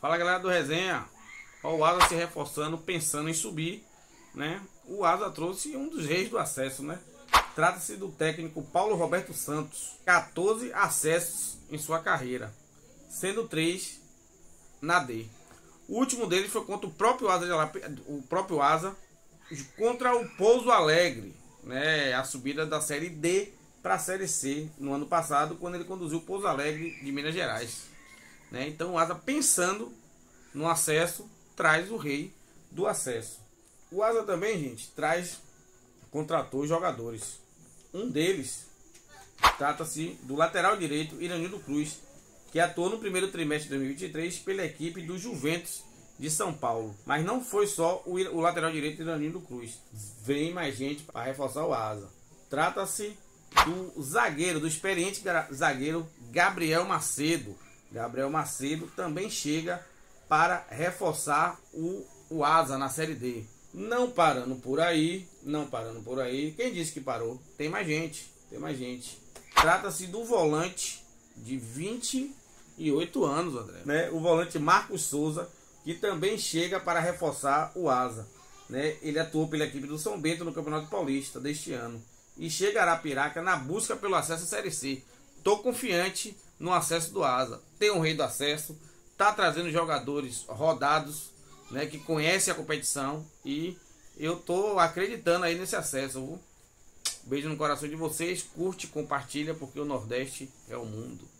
Fala galera do Resenha. Ó, o Asa se reforçando, pensando em subir, né? O Asa trouxe um dos reis do acesso, né? Trata-se do técnico Paulo Roberto Santos. 14 acessos em sua carreira, sendo 3 na D. O último deles foi contra o próprio Asa, o próprio Asa contra o Pouso Alegre, né? A subida da série D para a série C no ano passado, quando ele conduziu o Pouso Alegre de Minas Gerais. Né? Então Asa pensando no acesso traz o rei do acesso. O Asa também, gente, traz contratou jogadores. Um deles trata-se do lateral direito Iranildo Cruz, que atuou no primeiro trimestre de 2023 pela equipe do Juventus de São Paulo. Mas não foi só o, o lateral direito Iranildo Cruz. Vem mais gente para reforçar o Asa. Trata-se do zagueiro, do experiente zagueiro Gabriel Macedo, Gabriel Macedo também chega para reforçar o, o Asa na Série D. Não parando por aí, não parando por aí. Quem disse que parou? Tem mais gente, tem mais gente. Trata-se do volante de 28 anos, André. Né? O volante Marcos Souza, que também chega para reforçar o Asa. Né? Ele atuou pela equipe do São Bento no Campeonato Paulista deste ano. E chega a Arapiraca na busca pelo acesso à Série C. Tô confiante no acesso do Asa. Tem um rei do acesso, tá trazendo jogadores rodados, né, que conhecem a competição e eu tô acreditando aí nesse acesso. Viu? Beijo no coração de vocês, curte, compartilha porque o Nordeste é o mundo.